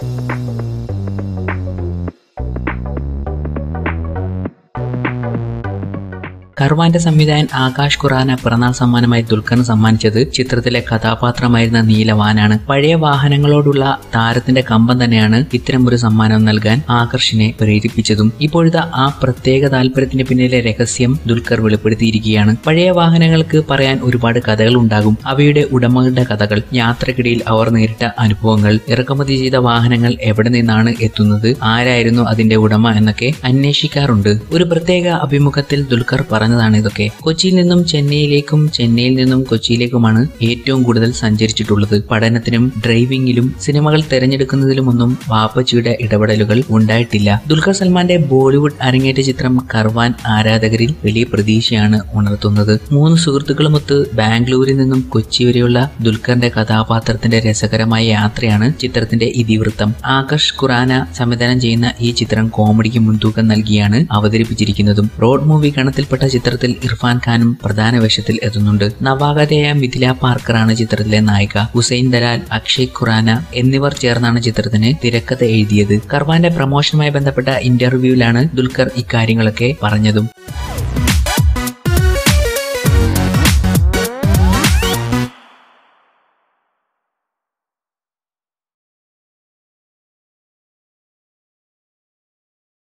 Thank you. കർവാന്റെ സംവിധായകൻ ആകാശ് ഖുറാന പിറന്നാൾ സമ്മാനമായി ദുൽഖറിന് സമ്മാനിച്ചത് ചിത്രത്തിലെ കഥാപാത്രമായിരുന്ന നീലവാനാണ്. പഴയ വാഹനങ്ങളോടുള്ള താരത്തിന്റെ കമ്പം തന്നെയാണ് ഇത്തരം ഒരു സമ്മാനം നൽകാൻ ആകർഷിനെ പ്രേരിപ്പിച്ചതും. ഇപ്പോഴത്തെ ആ പ്രത്യേക താല്പര്യത്തിന് പിന്നിലെ രഹസ്യം ദുൽഖർ വെളിപ്പെടുത്തിയിരിക്കുകയാണ്. പഴയ വാഹനങ്ങൾക്ക് പറയാൻ ഒരുപാട് കഥകൾ ഉണ്ടാകും. അവയുടെ ഉടമകളുടെ കഥകൾ യാത്രക്കിടയിൽ അവർ നേരിട്ട അനുഭവങ്ങൾ ഇറക്കുമതി ചെയ്ത വാഹനങ്ങൾ എവിടെ നിന്നാണ് എത്തുന്നത് ആരായിരുന്നു അതിന്റെ ഉടമ എന്നൊക്കെ അന്വേഷിക്കാറുണ്ട്. ഒരു പ്രത്യേക അഭിമുഖത്തിൽ ദുൽഖർ പറഞ്ഞതാണ് ഇതൊക്കെ. കൊച്ചിയിൽ നിന്നും ചെന്നൈയിലേക്കും ചെന്നൈയിൽ നിന്നും കൊച്ചിയിലേക്കുമാണ് ഏറ്റവും കൂടുതൽ സഞ്ചരിച്ചിട്ടുള്ളത്. പഠനത്തിനും ഡ്രൈവിംഗിലും സിനിമകൾ തെരഞ്ഞെടുക്കുന്നതിലുമൊന്നും വാപ്പച്ചിയുടെ ഇടപെടലുകൾ ഉണ്ടായിട്ടില്ല. ദുൽഖർ സൽമാന്റെ ബോളിവുഡ് അരങ്ങേറ്റ ചിത്രം കർവാൻ ആരാധകരിൽ വലിയ പ്രതീക്ഷയാണ് ഉണർത്തുന്നത്. മൂന്ന് സുഹൃത്തുക്കളുമൊത്ത് ബാംഗ്ലൂരിൽ നിന്നും കൊച്ചി വരെയുള്ള ദുൽഖറിന്റെ കഥാപാത്രത്തിന്റെ രസകരമായ യാത്രയാണ് ചിത്രത്തിന്റെ ഇതിവൃത്തം. ആകർഷ് ഖുറാന സംവിധാനം ചെയ്യുന്ന ഈ ചിത്രം കോമഡിക്ക് മുൻതൂക്കം നൽകിയാണ് അവതരിപ്പിച്ചിരിക്കുന്നതും. റോഡ് മൂവി ഗണത്തിൽപ്പെട്ട ചിത്രത്തിൽ ഇർഫാൻ ഖാനും പ്രധാന വേഷത്തിൽ എത്തുന്നുണ്ട്. നവാഗതയായ മിഥില പാർക്കറാണ് ചിത്രത്തിലെ നായിക. ഹുസൈൻ ദലാൽ അക്ഷയ് ഖുറാന എന്നിവർ ചേർന്നാണ് ചിത്രത്തിന് തിരക്കഥ എഴുതിയത്. കർവാന്റെ പ്രമോഷനുമായി ബന്ധപ്പെട്ട ഇന്റർവ്യൂവിലാണ് ദുൽഖർ ഇക്കാര്യങ്ങളൊക്കെ പറഞ്ഞതും.